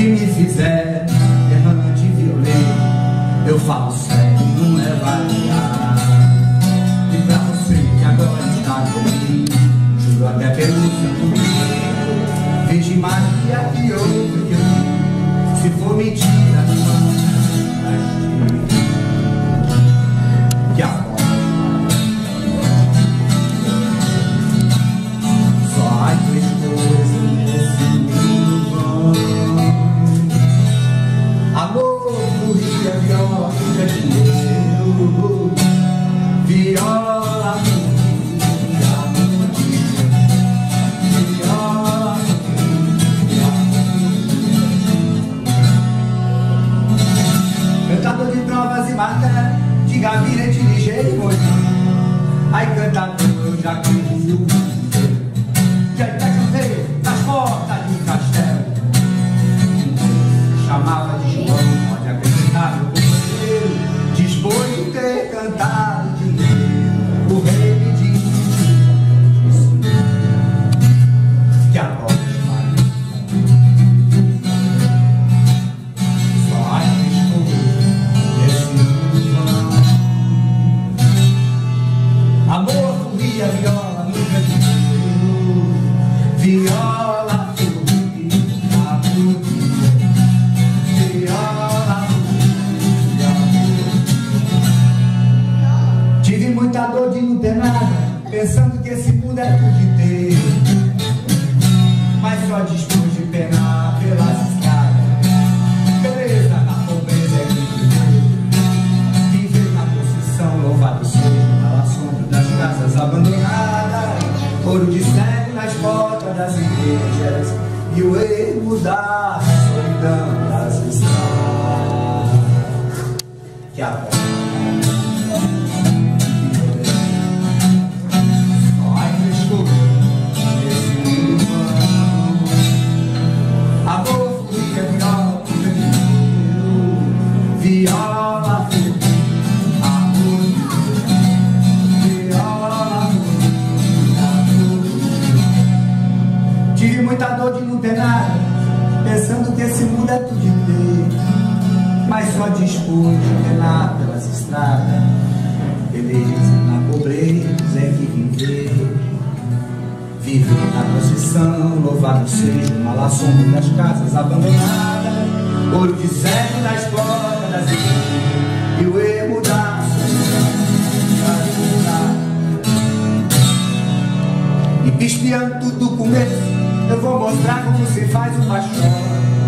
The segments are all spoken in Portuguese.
que me fizer errante e violento, eu falo sério, não é variar. E pra você que agora está comigo, juro até pelo santo vejo imagem que a ouve. Cantador de trovas e martelo De gabinete ligeiro e moinho Ai, cantador, eu já conheci muita dor de não ter nada, pensando que esse mundo é tudo de ter. Mas só dispus de penar pelas estradas. Beleza na pobreza é que viver. Na posição, louvado seja, ao assombro das casas abandonadas. Ouro de cego nas portas das igrejas e o ermo da solidão das estradas. Que a só dispus de penar pelas estradas. Beleza na pobreza é que viver. Viver na procissão, louvado seja o mal assombro das casas abandonadas. Ouro de cego nas portas das e o ermo da. E pispiando tudo do começo, eu vou mostrar como se faz o machão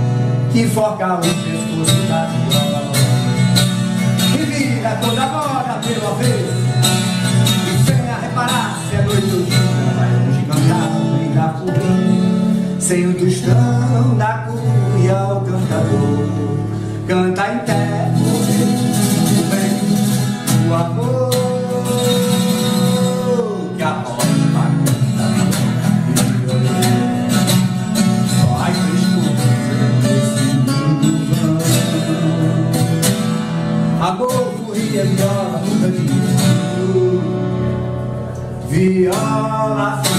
que enfoca o pescoço da viola. E vira toda hora pelo avesso, e sem a reparar se é noite ou dia, vai longe cantar, brincar por sem o tostão da cuia o cantador. Canta em terra, viola, nunca dinheiro Viola,